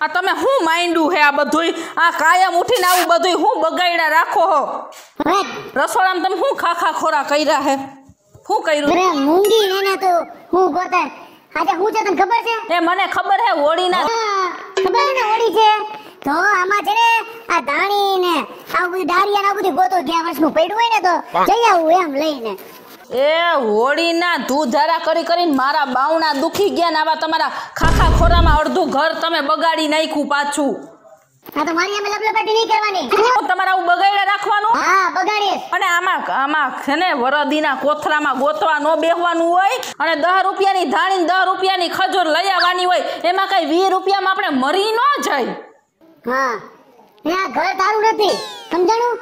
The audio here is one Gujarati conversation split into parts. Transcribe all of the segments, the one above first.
આ તમે શું માંડ્યું હે આ બધુંય? આ કાયમ ઉઠીને આવું બધુંય હું બગાડ્યા રાખો હો? રસોડામાં તમે શું ખાખા ખોરા કર્યા હે? શું કર્યું? અરે મૂંગી ને ને તો હું પોતે આજે હું છે તને ખબર છે? એ મને ખબર હે હોળી ના. ખબર છે ને હોળી છે? તો આમાં છે ને આ ધાણી ને આ બધું ડાળિયા ને આ બધું ગોતો. ગયા વર્ષનું પડ્યું હોય ને તો જઈ આવું એમ લઈને. એ હોળીના ધૂધારા કરી કરીને મારા બાવણા દુખી ગયા ને આવા તમારા ખાખા ખોરામાં અડધું ઘર તમે બગાડી નાખ્યું પાછું. આ તો મારી અમે લપલપાટી નહીં કરવાની. હું તમારે આવું બગાડ્યા રાખવાનું? હા બગાડીશ અને આમાં આમાં છે ને વરદીના કોથરામાં ગોતવા નો બેહવાનું હોય અને દસ રૂપિયાની ધાણી દહ રૂપિયાની ખજૂર લઈ આવવાની હોય એમાં કઈ વીસ રૂપિયામાં આપણે મરી ન જાય. હા. આ ઘર તારું નથી. સમજાણું?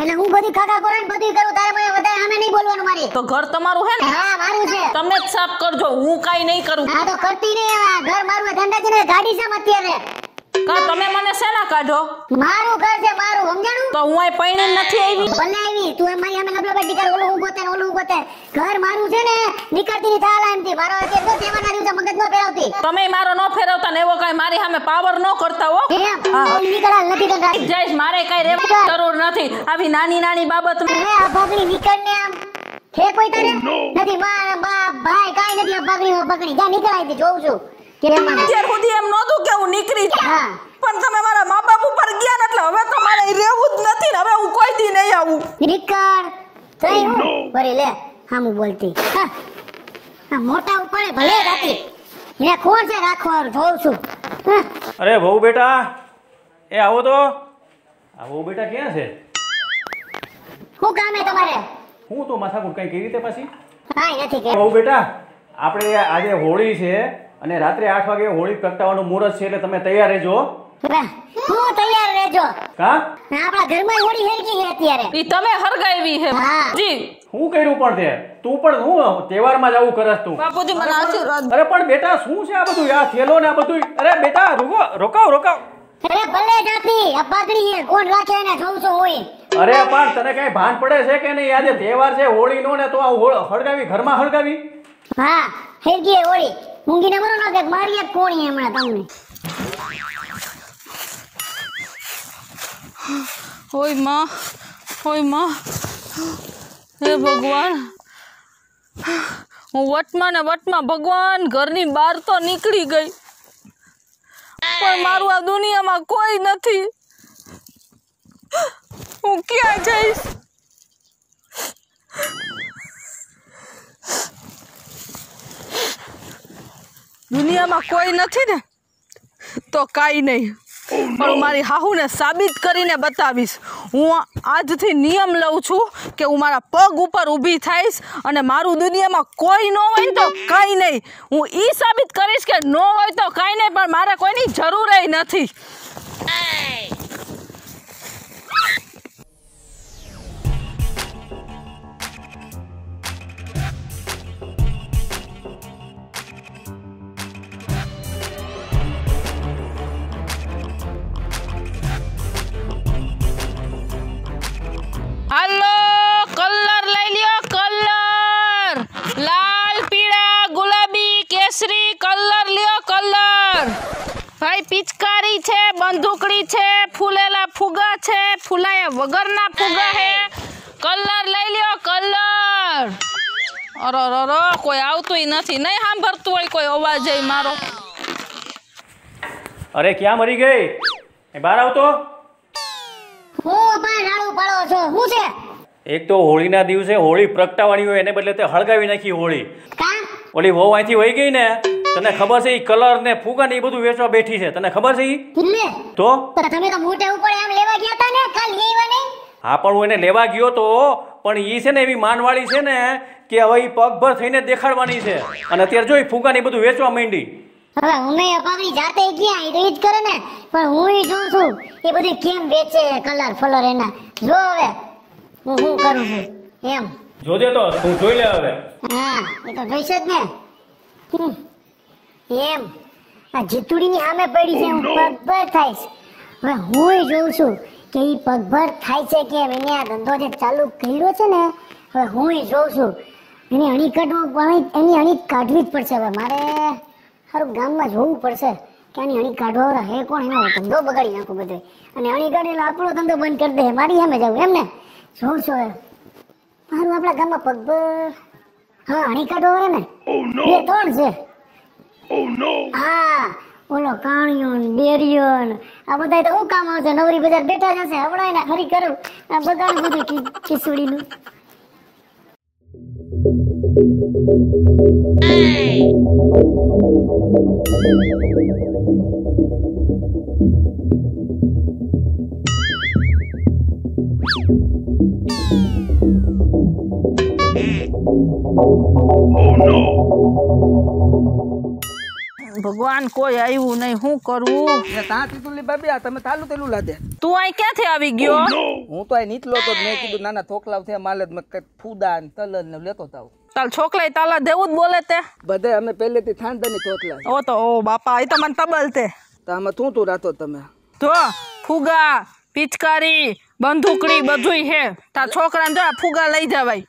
એટલે હું બધી કાકા કોરાન બધી કરું તારે મને આમે નહીં બોલવાનું મારે. તો ઘર તમારું હે ને? હા મારું છે. તમે જ સાફ કરજો હું કાઈ નહીં કરું. હા તો કરતી નહીં આ ઘર મારું. ધંધા છે ને ગાડી છે અત્યારે. કા તમે મને શેના કાઢો? મારું ઘર છે મારું સમજાણું તો હું અહીં પૈણે નથી આવી. બનાવી તું એમ મારી સામે લપલપાટી કર ઓલું ગોતે ઓલું ગોતે ઘર મારું છે ને નીકળતી ની થાળ એમથી મારો અત્યારે તો તહેવારના દિવસે મગજ નો ફેરવતી. તમે મારો નો ફેરવતા ને એવો કઈ મારી સામે પાવર નો કરતા હો? હા. નીકળાલ નથી કરતા. જયેશ મારે કઈ રેવું જરૂર નથી. આવી નાની નાની બાબત એ આ ભાગની નીકળ ને આમ. છે કોઈ તારે? નથી મા બાપ ભાઈ કાઈ નથી આ ભાગની પકડી જા નીકળાય જોઉં છું? અત્યાર સુધી એમ નહોતું કે હું નીકળી. હા. પણ તમે મારા મા બાપ ઉપર ગયા ને એટલે હવે તમારે રહેવું જ નથી ને હવે હું કોઈ દી નહીં આવું. નીકળ. થઈ ભરી લે લે હામું બોલતી. હા. મોટા ઉપર ભલે રાખી એને કોણ છે રાખવાનું જોઉં છું. હા. અરે બહુ બેટા. એ આવો તો. આ બહુ બેટા ક્યાં છે? શું કામ હે તમારે? હું તો માથાકૂટ કઈ કેવી રીતે પાછી? કાંઈ નથી કે બહુ બેટા આપણે આજે હોળી છે. અને રાત્રે આઠ વાગે હોળી પ્રગટાવવાનું મુહૂર્ત છે એટલે તમે તૈયાર રહેજો. હું તૈયાર રહેજો. કા આપણા ઘરમાં હોળી હેરકી છે અત્યારે. ઈ તમે હરગાવી હે. જી. શું કર્યું પણ તે? તું પણ હું તહેવારમાં જ આવું કરસ તું. બાપુજી મને આશીર્વાદ અરે પણ બેટા શું છે આ બધું? આ થેલો ને આ બધું અરે બેટા રૂકો રોકાવ રોકાવ. અરે ભલે જાતી આ પાઘડી કોણ રાખે એને જોઉં છું અરે પણ તને કઈ ભાન પડે છે કે નહીં? આજે તહેવાર છે હોળીનો ને તો આ હોળ- હળગાવી ઘરમાં હળગાવી. હા હેરકી હોળી. મૂંગીને મરો ના કે મારી એક કોણી હમણાં તમને. ઓયમાં ઓયમાં. હે ભગવાન. હું વટમાં ને વટમાં ભગવાન ઘરની બહાર તો નીકળી ગઈ. પણ મારું આ દુનિયામાં કોઈ નથી. હું ક્યાં જઈશ? દુનિયામાં કોઈ નથી ને તો કાંઈ નહીં. પણ હું મારી હાહુને સાબિત કરીને બતાવીશ. હું આજથી નિયમ લઉં છું કે હું મારા પગ ઉપર ઊભી થઈશ અને મારું દુનિયામાં કોઈ ન હોય તો કાંઈ નહીં. હું એ સાબિત કરીશ કે ન હોય તો કાંઈ નહીં પણ મારે કોઈની જરૂર નથી. હાલો કલર લઈ લ્યો કલર. લાલ પીળા ગુલાબી કેસરી કલર લ્યો કલર. ભાઈ પિચકારી છે બંદૂકડી છે ફૂલેલા ફુગા છે ફૂલાયા વગરના ફુગા હે. કલર લઈ લ્યો કલર. અરે અરે કોઈ આવતુંય નથી. નહીં સાંભળતું હોય કોઈ અવાજ મારો. અરે ક્યાં મરી ગઈ? બહાર આવતો? હું પણ રાડું પાડો છો. હું છે? એક તો હોળીના દિવસે હોળી પ્રગટાવવાની હોય એને બદલે તે હળગાવી નાખી હોળી. ઓલી વહુ અહીંથી વહી ગઈ ને તને ખબર છે એ કલર ને ફૂગા ને એ બધું વેચવા બેઠી છે. તને ખબર છે ઈ? તો? તમે તો મોટે ઉપર એમ લેવા ગયા હતા ને કાલ લેવા નહીં? હા પણ હું એને લેવા ગયો તો પણ ઈ છે ને એવી માનવાળી છે ને કે હવે ઈ પગભર થઈને દેખાડવાની છે. અને અત્યારે જો ઈ ફૂગા ને એ બધું વેચવા માંડી. હવે અમે અપાવી જાતે ગયા એ જ કરે ને. પણ હું ઈ જોઉં છું એ બધી કેમ વેચે કલર ફલર એના? જો હવે હું શું કરું છું? એમ. જોજે તો તું જોઈ લે હવે. હા એ તો જોઈશ જ ને. એમ. આ જીતુડીની સામે પડી છે હું પગભર થઈશ. હવે હું જોઉં છું કે એ પગભર થાય છે કે એને આ ધંધો જે ચાલુ કર્યો છે ને હવે હું જોઉં છું. એની અણી કાઢવા પણ એની અણી કાઢવી જ પડશે હવે. મારે સારું ગામમાં જોવું પડશે કે આની અણી કાઢવા હે કોણ? એનો ધંધો બગાડી નાખું બધે અને અણી કાઢેલો આપણો ધંધો બંધ કરી દે. મારી સામે જવું એમ ને? શું છો એ? મારું આપણા ગામમાં પગભર હા અણી કાઢવા વાળા ને બે ત્રણ છે. હા ઓલો કાણિયો ને ડેરિયો આ બધા તો શું કામ આવશે નવરી બજાર બેઠા જશે હમણાં એને ખરી કરું. આ બગાડ બધું ખીચડીનું. ભગવાન કોઈ આવ્યું નહીં. શું કરવું? એટલે તાં તીતુલી ભાભી આ તમે તાલું તેલું લાદે. તું અહીં ક્યાંથી આવી ગયો? હું તો અહીં નીચલો તો મેં કીધું નાના થોકલાવ થયા માલે મેં કઈ ફૂદા ને તલર ને લેતો તાવ તાલ છોકલા તાલા દેવું જ બોલે તે. બધે અમે પહેલેથી થાંદાની થોકલા ઓ તો ઓ બાપા એ તો મને તબલ તે. તો આમાં તું તું રાતો તમે? તો ફુગા પિચકારી બંદૂકડી બધુંય હે તાર છોકરાને જો આ ફુગા લઈ જવાય.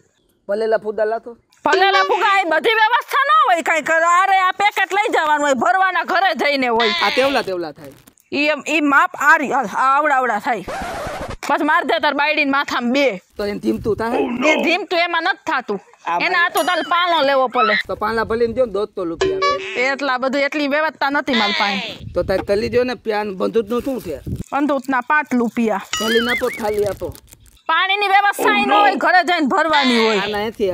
ભલેલા ફુદા લાતો. ભલેલા ફુગા બધી વ્યવસ્થા ન હોય કઈ અરે આ પેકેટ લઈ જવાનું હોય ભરવાના ઘરે જઈને હોય. આ તેવલા તેવલા થાય. ઈ એમ ઈ માપ આ આવડાવડા આ આવડા આવડા થાય. પછી માર દે તાર બાયડીને માથામાં બે. તો એમ ધીમતું થાય? એ ધીમતું એમાં નથી થાતું. એને આ તો તાલ પાલો લેવો પડે. તો પાલા ભલીને જો ને દોધ તો લૂપી આપે. એટલા બધું એટલી વ્યવસ્થા નથી મારી પાસે. તો તારે તલી જો ને પ્યાન બંધુજનું શું છે? બંદૂકના પાંચ રૂપિયા. તલી તો ખાલી આપો. પાણીની વ્યવસ્થા ન હોય ઘરે જઈને ભરવાની હોય. આપી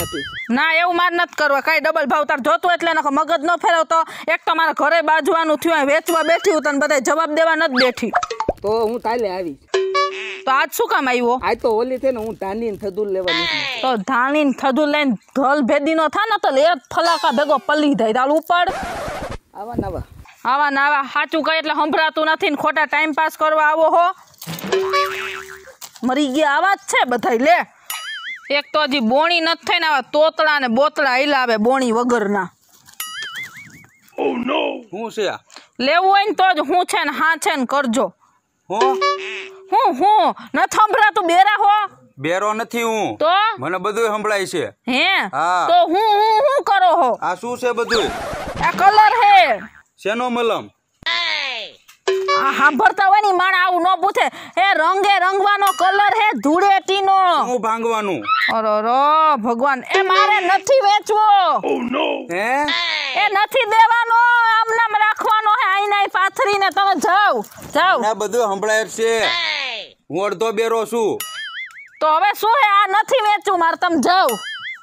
ના એવું માર નથી કરવા. કાંઈ ડબલ ભાવ તાર જોતું એટલે નખો મગજ ન ફેરવતો. એક તો મારા ઘરે બાજવાનું થયું વેચવા બેઠી હું તને બધા જવાબ દેવા નથી બેઠી. તો હું તાલે આવી તો આજ શું કામ આવ્યો? આજ તો ઓલી છે ને હું ધાની ને થદુલ લેવા તો ધાણીને થધું લઈને ધલ ભેદીનો થા ને તો એ ફલાકા ભેગો પલી થાય તાલ ઉપર. આવા નવા આવા. નાવા સાચું કહે એટલે સંભળાતું નથી ને ખોટા ટાઈમ પાસ કરવા આવો હો. મરી ગયા આવા જ છે બધાય લે. એક તો હજી બોણી નથી થઈને આવા તોતળા ને બોતળા હિલાવે બોણી વગરના. શું છે આ? લેવું હોય ને તો જ હું છે ને હા છે ને કરજો. હો? હું હું. ન સંભળાતું બેરા હો. બેરો નથી હું. તો? મને બધું સંભળાય છે. હે? તો હું હું હું કરો હો? આ શું છે બધું આ કલર હે. શેનો મલમ? આ સાંભળતા હોય ને માણ આવું ન પૂછે. એ રંગે રંગવાનો કલર હે ધૂળેટીનો. શું ભાંગવાનું? અરે રો ભગવાન એ મારે નથી વેચવો. હે? એ નથી દેવાનો આમ નામ રાખવાનો હે આઈના પાથરીને. તમે જાવ જાવ ના બધું સંભળાય છે. હું અડધો બેરો છું. તો હવે શું હે આ નથી વેચવું મારે તમે જાવ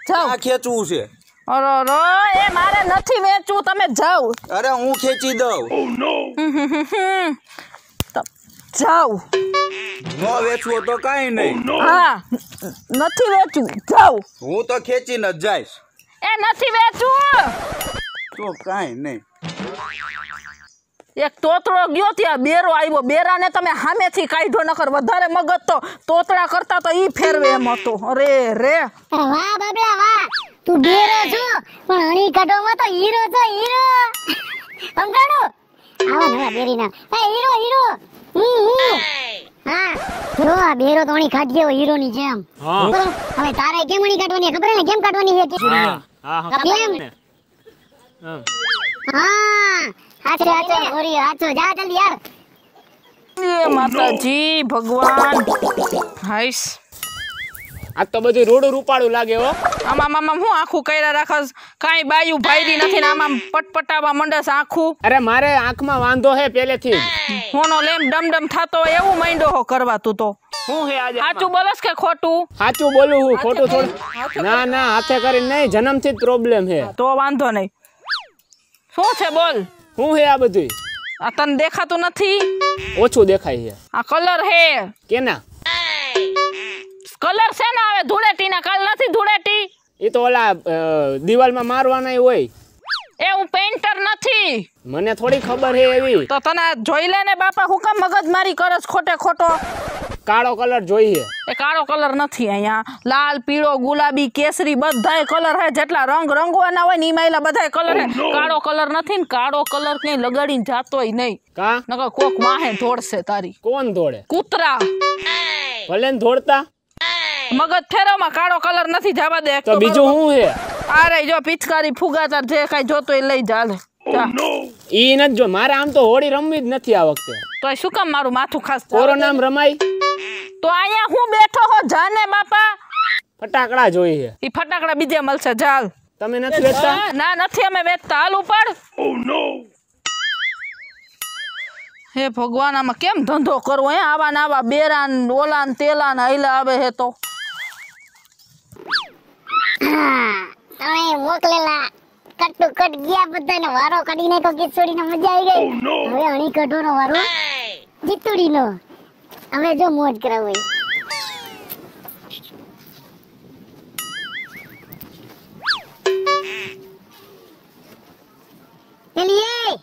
જાવ આ ખેંચવું છે. અરે રો એ મારે નથી વેચવું તમે જાઓ. અરે હું ખેંચી દઉં. તો જાઓ. નો વેચવો તો કાઈ નહીં. હા નથી વેચવું જાઓ. હું તો ખેંચી ન જઈશ. એ નથી વેચવું. તો કાઈ નહીં. એક તોતરો ગયો ત્યાં બેરો આવ્યો. બેરાને તમે સામેથી કાઢ્યો નકર વધારે મગજ તો તોતરા કરતા તો ઈ ફેરવે એમ હતો. અરે રે. વાહ બબલા વાહ. તું બેરો છો? પણ અણી કાઢવામાં તો હીરો છો હીરો. સમજાણો? આવા નવા બેરીના. એ હીરો હીરો. હું હું હા જો આ બેરો તો અણી કાઢી ગયો હીરો ની જેમ હવે તારે કેમ અણી કાઢવાની? ખબર ને કેમ કાઢવાની છે? કેમ? હા. હાચો હાચો ગોરી હાચો. જા જલ્દી યાર એ માતાજી ભગવાન. હાઈસ. આ તો બધું રોડ રૂપાળું લાગે હો. આમાં આમાં હું આખું કર્યા રાખસ કાંઈ બાયું ભાઈરી નથી ને આમાં પટપટાવા મંડસ આખું. અરે મારે આંખમાં વાંધો હે પહેલેથી હોનો લેમ ડમડમ થતો હોય એવું માંડ્યો હો કરવા તું તો. હું હે આજે સાચું બોલસ કે ખોટું? સાચું બોલું હું ખોટું થોડું. ના ના હાથે કરીને નહીં જન્મથી જ પ્રોબ્લેમ હે. તો વાંધો નહીં. શું છે બોલ? હું હે આ બધું આ તને દેખાતું નથી? ઓછું દેખાય છે આ કલર હે. કેના? કલર છે ને આવે ધૂળેટીના? કાલ નથી ધૂળેટી? એ તો ઓલા દિવાલમાં મારવાના હોય. એ હું પેન્ટર નથી. મને થોડી ખબર હે એવી. તો તને જોઈ લે ને બાપા હું કામ મગજ મારી કરસ ખોટે ખોટો? કાળો કલર જોઈએ. એ કાળો કલર નથી અહીંયા. લાલ પીળો ગુલાબી કેસરી બધાય કલર હે. જેટલા રંગ રંગવાના હોય ને એમાં બધાય કલર હે. કાળો કલર નથી ને કાળો કલર કઈ લગાડીને જાતોય નહીં. કા? નકર કોક વાહે ધોડશે તારી. કોણ ધોડે કૂતરા. ભલે ને દોડતા મગજ ફેરવમાં કાળો કલર નથી જવા દે તો બીજું શું હે અરે જો પિચકારી ફુગાતા જે કઈ જોતો એ લઈ જાલે હાલે. ઈ નથી જો મારે આમ તો હોળી રમવી જ નથી આ વખતે. તો શું કામ મારું માથું ખાસ કોરોનામાં રમાય? તો અહીંયા હું બેઠો હો જાને બાપા. ફટાકડા જોઈએ ઈ ફટાકડા બીજે મળશે જાલ. તમે નથી વેચતા? ના નથી અમે વેચતા. હાલ ઉપર હે ભગવાન આમાં કેમ ધંધો કરવો? હે આવા ને આવા બેરાન ઓલાન તેલાન હૈલા આવે હે તો. તમે મોકલેલા કટ કટ ગયા બધાને વારો કાઢી નાખો કિશોરીને મજા આવી ગઈ. હવે અણી કઢોનો વારો. જીતુડીનો. હવે જો મોજ કરાવું પેલી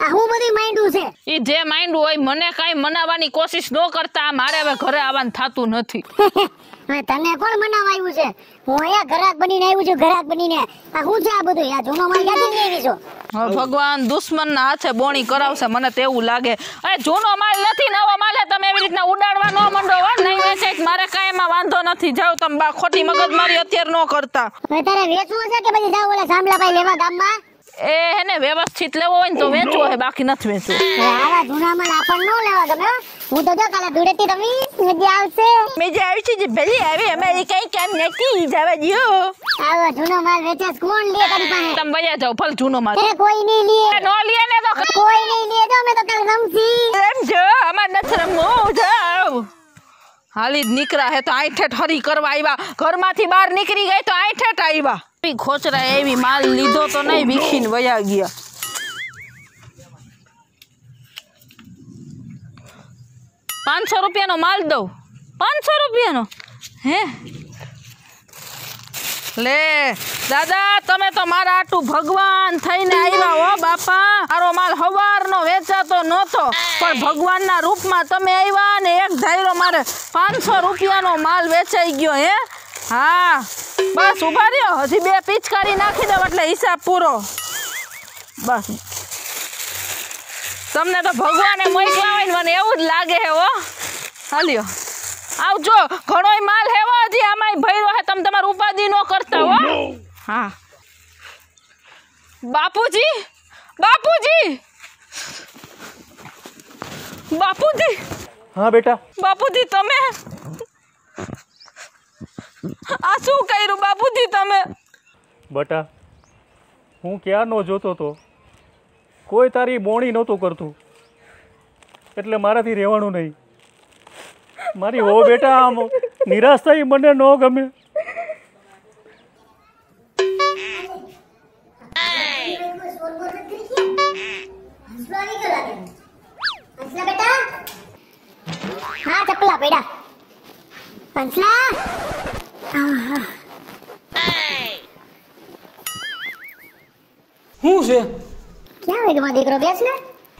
એ હું બધી માંડ્યું છે? ઈ જે માઇન્ડ હોય મને કઈ મનાવવાની કોશિશ ન કરતા મારે હવે ઘરે આવવાનું થતું નથી. તને કોણ મનાવા આવ્યું છે? હું અહીંયા ઘરાક બનીને આવ્યું છું ઘરાક બનીને. આ શું છે આ બધું આ જૂનો માલ ક્યાંથી આવી છો? ભગવાન ભગવાન દુશ્મનના હાથે બોણી કરાવશે મને તેવું લાગે. અરે જૂનો માલ નથી નવો માલ તમે એવી રીતના ઉડાડવા ન મંડો હો. નહીં વેચે જ મારે કાંઈ એમાં વાંધો નથી. જાવ તમે બા ખોટી મગજમારી અત્યારે ન કરતા. હવે તારે વેચવું છે કે પછી જાવ ઓલા સાંભળા લેવા ગામમાં? એ એને વ્યવસ્થિત લેવો હોય ને તો વેચવો હે બાકી નથી વેચવું હવે આવા જૂના માલ આપણને ન લેવા ગમે હો. હું તો જો કાલે ધૂળેટી રમી મજા આવશે મેજે આવી છે જે ભલે આવી અમારી કઈ કામ નથી જવા દ્યો આવો જૂનો માલ વેચે છે, કોણ લે તારી પાસે તમે વયા જાઓ ભલે જૂનો માલ અરે કોઈ નહીં લે નો લે ને તો કોઈ નહીં લે જો અમે તો કાલે રમશી એમ જો અમાર નથી રમવું જાઓ હાલી જ નીકળ્યા હે તો આઠેઠ હરી કરવા આવ્યા ઘરમાંથી બહાર નીકળી ગઈ તો આઠેઠ આવ્યા ઈ ખોચરા એવી માલ લીધો તો નહીં વીખીને વયા ગયા. પાંચસો રૂપિયાનો માલ દઉં. પાંચસો રૂપિયાનો? હે? લે દાદા તમે તો મારા આટું ભગવાન થઈને આવ્યા હો બાપા. મારો માલ હવારનો વેચાતો નહોતો પણ ભગવાનના રૂપમાં તમે આવ્યા ને એક ધાયરો મારે પાંચસો રૂપિયાનો માલ વેચાઈ ગયો હે? હા. બસ ઊભા રહ્યો. હજી બે પિચકારી નાખી દો એટલે હિસાબ પૂરો. બસ. તમને તો ભગવાને મોકલા હોય ને મને એવું જ લાગે હે હો. હાલ્યો. આવજો ઘણોય માલ હેવો હજી આમાંય ભર્યો હે. તમે તમારું ઉપાધિ ન કરતા હો. હા. બાપુજી બાપુજી. બાપુજી. હા બેટા. બાપુજી તમે? આ શું કર્યું બાપુજી તમે? બટા, હું ક્યારનો જોતો તો કોઈ તારી બોણી નહોતું કરતું. એટલે મારાથી રહેવાનું નહીં. મારી હો બેટા આમ, નિરાશ થઈ મને ન ગમે.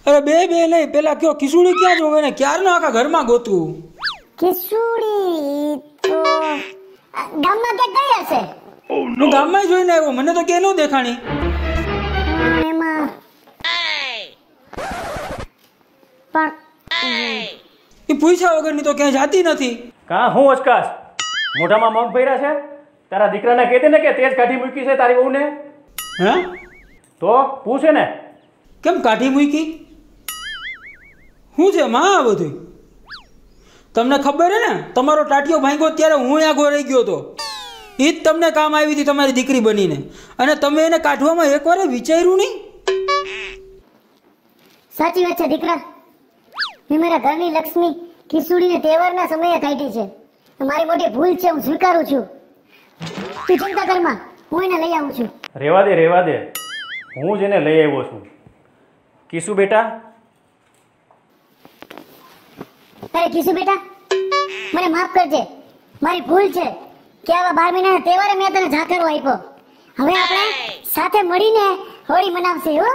અરે બે બે નહીં પેલા કયો ખીચડી ક્યાં જોવે ને ક્યારનો આખા ઘરમાં ગોતું ખીચડી તો ગામમાં કે કઈ હશે? હું ગામમાં જોઈને આવ્યો મને તો કે નો દેખાણી. પણ એ પૂછ્યા વગરની તો ક્યાંય જાતી નથી. કા હું અચકાશ મોઢામાં મગ ભર્યા છે? તારા દીકરાને કહી દે ને કે તેજ કાઢી મૂકી છે તારી બહુને હે? તો પૂછે ને. કેમ કાઢી મૂકી? શું છે માં આ બધું તમને ખબર હે ને? તમારો ટાટિયો ભાંગ્યો ત્યારે હું આગો રહી ગયો હતો. એ જ તમને કામ આવી હતી તમારી દીકરી બનીને. અને તમે એને કાઢવામાં એકવાર વિચાર્યું નહીં? સાચી વાત છે દીકરા. મેં મારા ઘરની લક્ષ્મી કિશોરીને તહેવારના સમયે કાઢી છે. મારી મોટી ભૂલ છે હું સ્વીકારું છું. તું ચિંતા કરમાં હું એને લઈ આવું છું. રેવા દે રેવા દે. હું જ એને લઈ આવ્યો છું. કિસુ બેટા અરે કિશુ બેટા મને માફ કરજે. મારી ભૂલ છે કે આવા બાર મહિનાના તહેવારે મેં તને ઝાકરો આપ્યો. હવે આપણે સાથે મળીને હોળી મનાવશે હો.